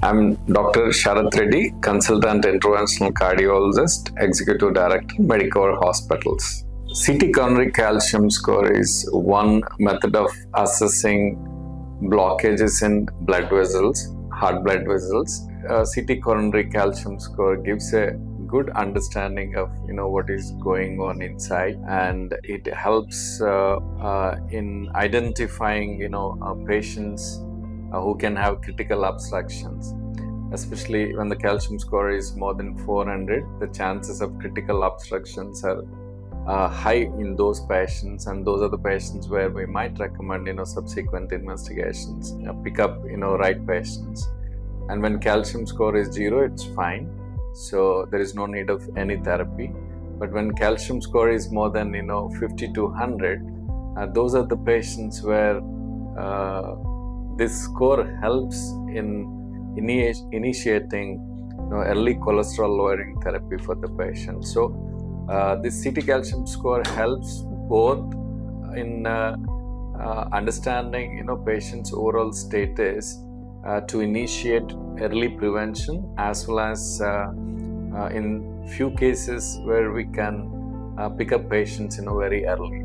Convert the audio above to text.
I'm Dr. Sharath Reddy, consultant interventional cardiologist, executive director, Medicover Hospitals. CT coronary calcium score is one method of assessing blockages in blood vessels, heart blood vessels. Uh, CT coronary calcium score gives a good understanding of you know what is going on inside and it helps uh, uh, in identifying you know uh, patients uh, who can have critical obstructions especially when the calcium score is more than 400 the chances of critical obstructions are uh, high in those patients and those are the patients where we might recommend you know subsequent investigations you know, pick up you know right patients. And when calcium score is zero it's fine. So there is no need of any therapy. But when calcium score is more than you know 50 to 100 uh, those are the patients where uh, this score helps in ini- initiating you know, early cholesterol lowering therapy for the patient. So uh, this ct calcium score helps both in uh, uh, understanding you know patient's overall status uh, to initiate early prevention as well as uh, uh, in few cases where we can pick up patients you know very early